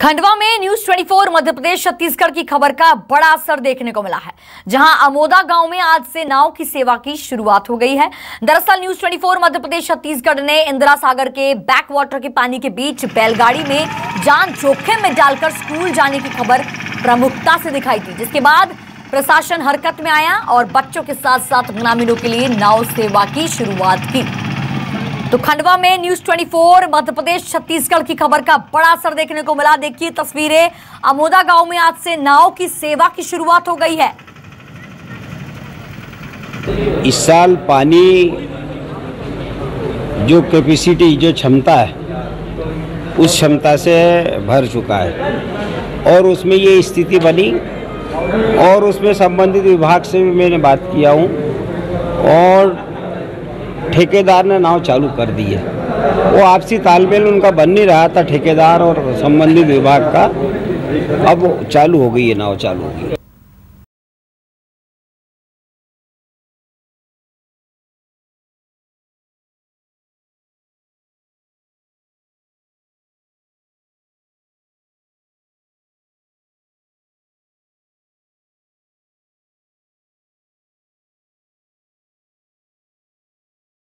खंडवा में न्यूज़ 24 मध्य प्रदेश छत्तीसगढ़ की खबर का बड़ा असर देखने को मिला है, जहाँ अमोदा गाँव में आज से नाव की सेवा की शुरुआत हो गई है। दरअसल न्यूज़ 24 मध्य प्रदेश छत्तीसगढ़ ने इंदिरा सागर के बैक वाटर के पानी के बीच बैलगाड़ी में जान जोखिम में डालकर स्कूल जाने की खबर प्रमुखता से दिखाई थी जिसके बाद प्रशासन हरकत में आया और बच्चों के साथ साथ ग्रामीणों के लिए नाव सेवा की शुरुआत की। तो खंडवा में न्यूज़ 24 मध्य प्रदेश, छत्तीसगढ़ की खबर का बड़ा असर देखने को मिला। देखिए तस्वीरें। अमोदा गाँव में आज से नाव की सेवा की शुरुआत हो गई है। इस साल पानी जो कैपेसिटी जो क्षमता है, उस क्षमता से भर चुका है। और उसमें ये स्थिति बनी और उसमें संबंधित विभाग से भी मैंने बात किया हूँ। और ठेकेदार ने नाव चालू कर दी है। वो आपसी तालमेल उनका बन नहीं रहा था, ठेकेदार और संबंधित विभाग का। अब चालू हो गई है, नाव चालू हो गई